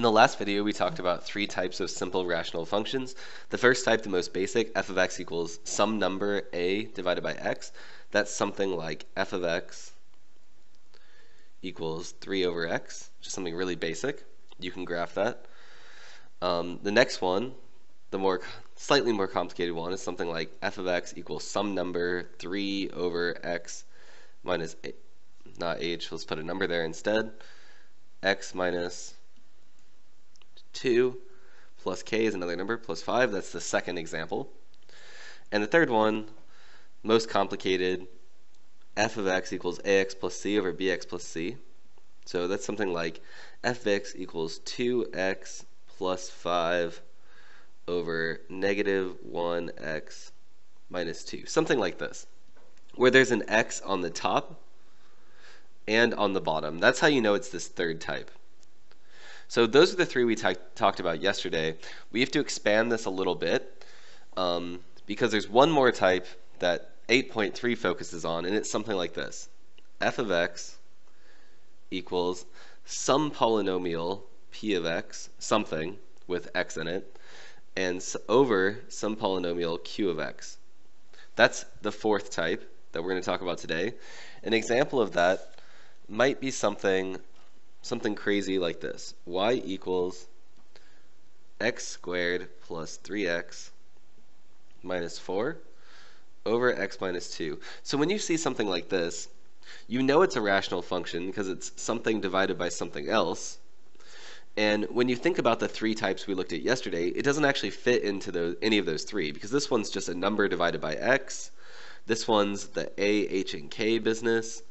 In the last video, we talked about three types of simple rational functions. The first type, the most basic, f of x equals some number a divided by x. That's something like f of x equals 3 over x, just something really basic. You can graph that. Um, the next one, the more slightly more complicated one, is something like f of x equals some number 3 over x minus, a, not h, let's put a number there instead, x minus 2 plus k is another number, plus 5. That's the second example. And the third one, most complicated, f of x equals ax plus c over bx plus c. So that's something like f of x equals 2x plus 5 over negative 1x minus 2. Something like this, where there's an x on the top and on the bottom. That's how you know it's this third type. So those are the three we talked about yesterday. We have to expand this a little bit um, because there's one more type that 8.3 focuses on, and it's something like this. f of x equals some polynomial p of x, something with x in it, and over some polynomial q of x. That's the fourth type that we're going to talk about today. An example of that might be something something crazy like this. y equals x squared plus 3x minus 4 over x minus 2. So when you see something like this, you know it's a rational function because it's something divided by something else. And when you think about the three types we looked at yesterday, it doesn't actually fit into those, any of those three because this one's just a number divided by x. This one's the a, h, and k business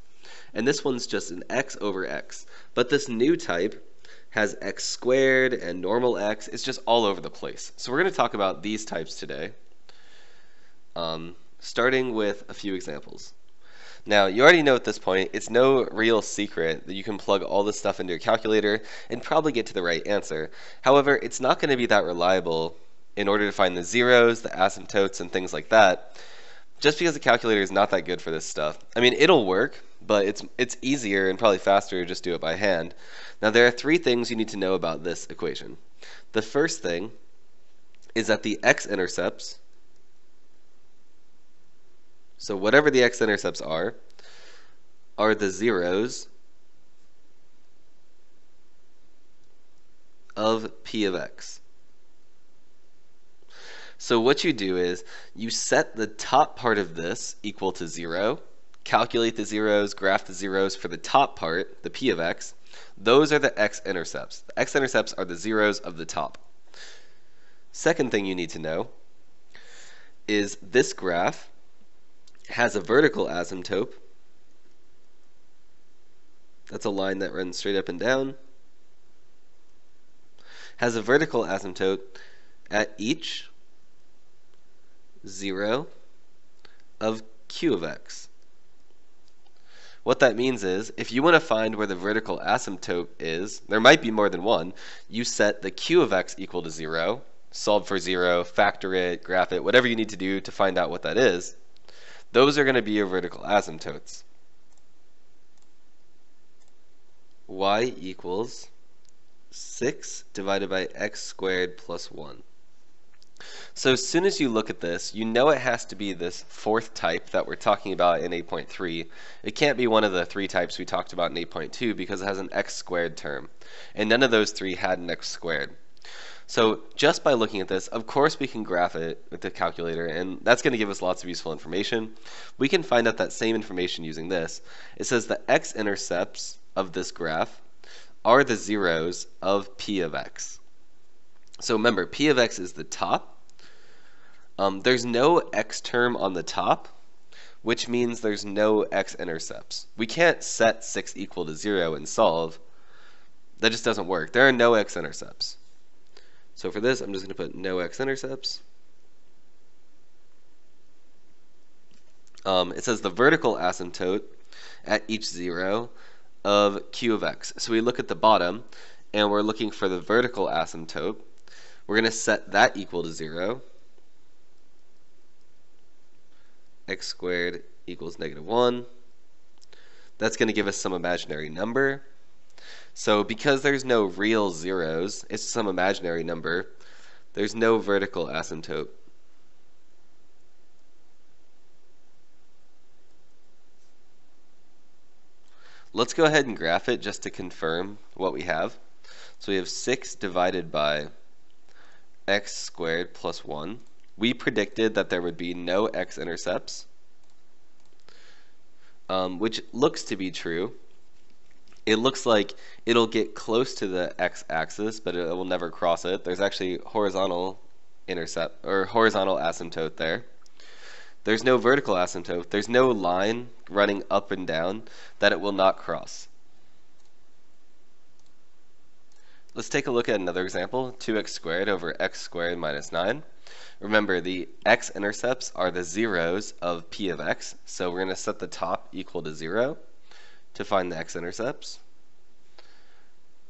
and this one's just an x over x. But this new type has x squared and normal x. It's just all over the place. So we're going to talk about these types today, um, starting with a few examples. Now, you already know at this point, it's no real secret that you can plug all this stuff into your calculator and probably get to the right answer. However, it's not going to be that reliable in order to find the zeros, the asymptotes, and things like that, just because the calculator is not that good for this stuff. I mean, it'll work, but it's it's easier and probably faster to just do it by hand. Now there are three things you need to know about this equation. The first thing is that the x-intercepts, so whatever the x-intercepts are, are the zeros of p of x. So what you do is you set the top part of this equal to 0 calculate the zeros, graph the zeros for the top part, the p of x, those are the x-intercepts. The x-intercepts are the zeros of the top. Second thing you need to know is this graph has a vertical asymptote. That's a line that runs straight up and down. Has a vertical asymptote at each 0 of q of x. What that means is, if you want to find where the vertical asymptote is, there might be more than one, you set the q of x equal to 0, solve for 0, factor it, graph it, whatever you need to do to find out what that is. Those are going to be your vertical asymptotes. y equals 6 divided by x squared plus 1. So as soon as you look at this, you know it has to be this fourth type that we're talking about in 8.3. It can't be one of the three types we talked about in 8.2 because it has an x squared term. And none of those three had an x squared. So just by looking at this, of course we can graph it with the calculator, and that's going to give us lots of useful information. We can find out that same information using this. It says the x-intercepts of this graph are the zeros of p of x. So remember, p of x is the top. Um, there's no x term on the top, which means there's no x-intercepts. We can't set 6 equal to 0 and solve. That just doesn't work. There are no x-intercepts. So for this, I'm just going to put no x-intercepts. Um, it says the vertical asymptote at each 0 of q of x. So we look at the bottom, and we're looking for the vertical asymptote. We're going to set that equal to 0. x squared equals negative 1. That's going to give us some imaginary number. So because there's no real zeros, it's some imaginary number, there's no vertical asymptote. Let's go ahead and graph it just to confirm what we have. So we have 6 divided by x squared plus 1. We predicted that there would be no x-intercepts, um, which looks to be true. It looks like it'll get close to the x-axis, but it will never cross it. There's actually horizontal intercept or horizontal asymptote there. There's no vertical asymptote. There's no line running up and down that it will not cross. Let's take a look at another example, 2x squared over x squared minus 9. Remember, the x-intercepts are the zeros of p of x, so we're going to set the top equal to 0 to find the x-intercepts.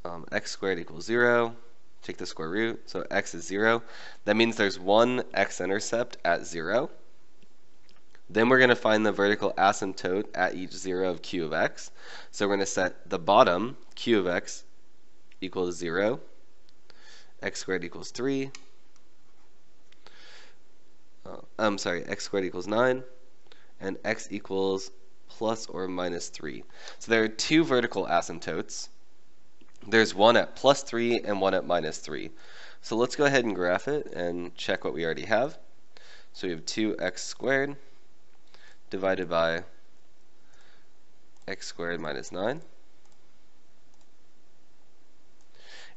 Um, x squared equals 0, take the square root, so x is 0. That means there's one x-intercept at 0. Then we're going to find the vertical asymptote at each 0 of q of x. So we're going to set the bottom, q of x, equals 0, x squared equals 3, uh, I'm sorry, x squared equals 9, and x equals plus or minus 3. So there are two vertical asymptotes. There's one at plus 3 and one at minus 3. So let's go ahead and graph it and check what we already have. So we have 2x squared divided by x squared minus 9.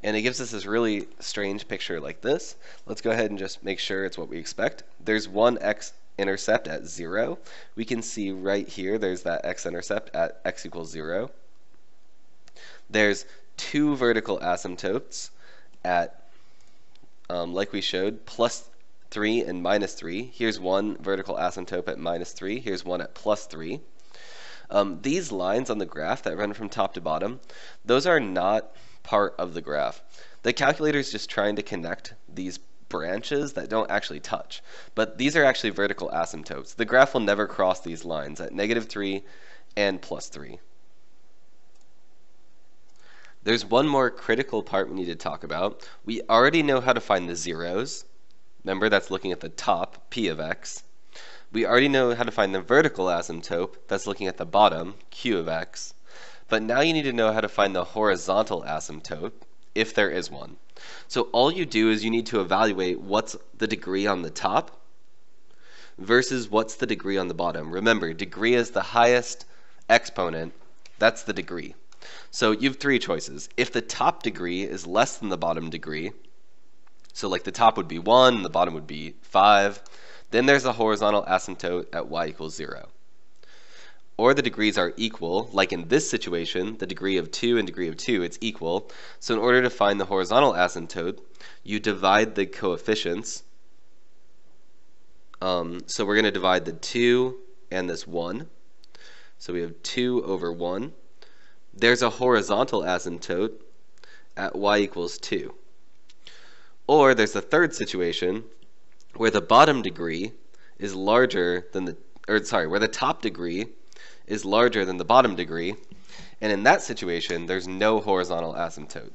And it gives us this really strange picture like this. Let's go ahead and just make sure it's what we expect. There's one x-intercept at 0. We can see right here there's that x-intercept at x equals 0. There's two vertical asymptotes at, um, like we showed, plus 3 and minus 3. Here's one vertical asymptote at minus 3. Here's one at plus 3. Um, these lines on the graph that run from top to bottom, those are not part of the graph. The calculator is just trying to connect these branches that don't actually touch. But these are actually vertical asymptotes. The graph will never cross these lines at negative 3 and plus 3. There's one more critical part we need to talk about. We already know how to find the zeros. Remember, that's looking at the top, p of x. We already know how to find the vertical asymptote. That's looking at the bottom, q of x. But now you need to know how to find the horizontal asymptote, if there is one. So all you do is you need to evaluate what's the degree on the top versus what's the degree on the bottom. Remember, degree is the highest exponent. That's the degree. So you have three choices. If the top degree is less than the bottom degree, so like the top would be 1, the bottom would be 5, then there's a horizontal asymptote at y equals 0 or the degrees are equal, like in this situation, the degree of 2 and degree of 2, it's equal. So in order to find the horizontal asymptote, you divide the coefficients. Um, so we're going to divide the 2 and this 1. So we have 2 over 1. There's a horizontal asymptote at y equals 2. Or there's a third situation where the bottom degree is larger than the, or sorry, where the top degree is larger than the bottom degree, and in that situation, there's no horizontal asymptote.